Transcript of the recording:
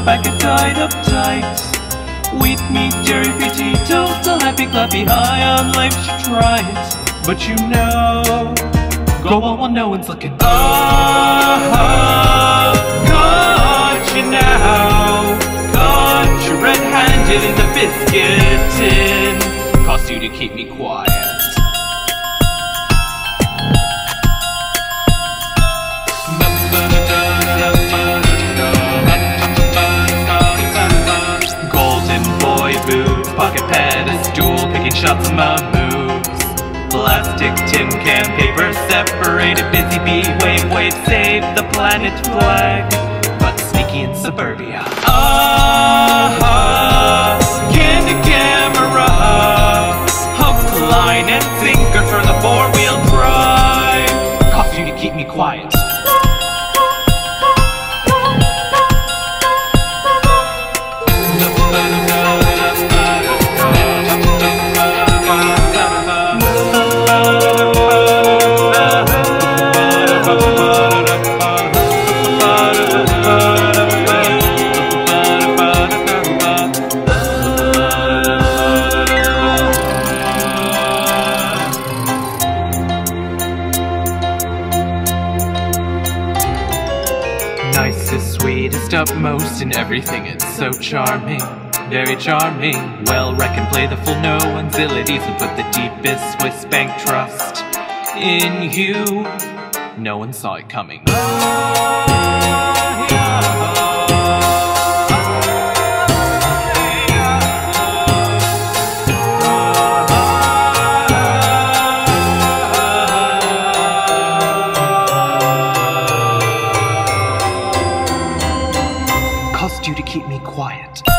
go back and tied up tight. Meat, dairy free tea, total happy, clappy, high on life, try it. But you know, go on while no one's looking. Ah, got you now. Got you red-handed in the biscuit tin. Cost you to keep me quiet. Pocket pedestal, picking shots on my moves. Plastic, tin can, paper separated, busy bee, wave, wave, save the planet flag. But sneaky in suburbia. Ah, candid camera, hook, line, and sinker for the four-wheel drive. Cost you to keep me quiet. Nicest, sweetest, upmost in everything. It's so charming, very charming. Well, reckon play the full no one's abilities and put the deepest Swiss bank trust in you. No one saw it coming. You to keep me quiet.